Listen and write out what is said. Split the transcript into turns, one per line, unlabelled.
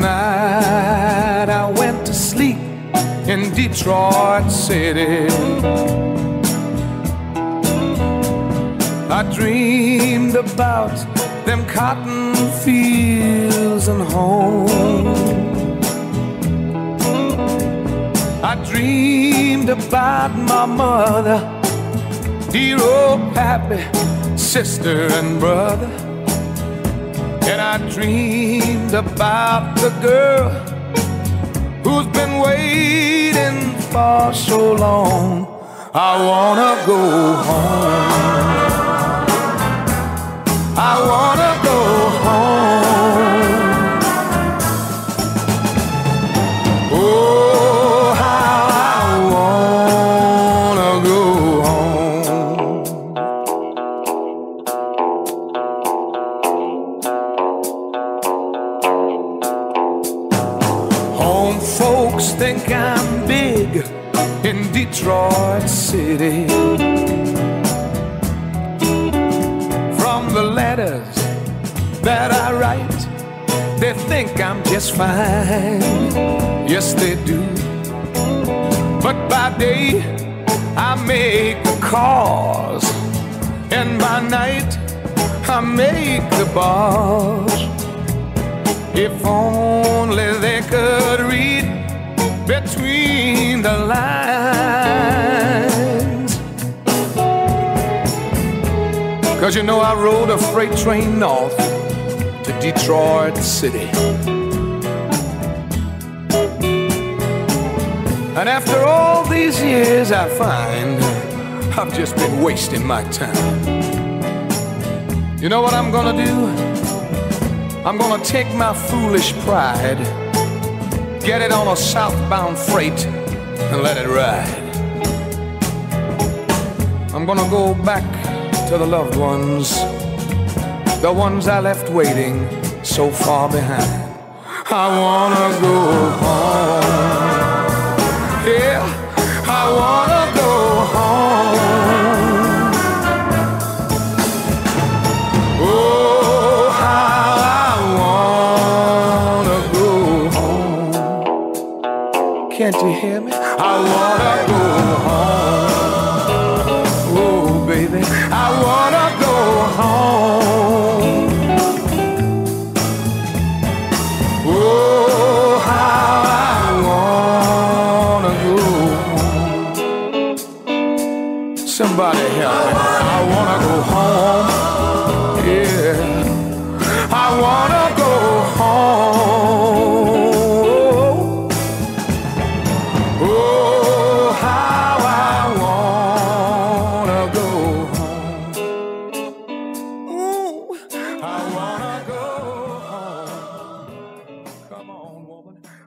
night I went to sleep in Detroit City. I dreamed about them cotton fields and home. I dreamed about my mother, dear old happy sister and brother. I dreamed about the girl who's been waiting for so long. I wanna go home. Home folks think I'm big in Detroit City. From the letters that I write, they think I'm just fine. Yes, they do. But by day, I make the calls, and by night, I make the bars. If only they could the lines. Cause you know, I rode a freight train north to Detroit City. And after all these years, I find I've just been wasting my time. You know what I'm gonna do? I'm gonna take my foolish pride, get it on a southbound freight, and let it ride. I'm gonna go back to the loved ones, the ones I left waiting so far behind. I wanna go home. Can't you hear me? I wanna go home. Oh, baby, I wanna go home. Oh, how I wanna go home. Somebody help me. I wanna go over.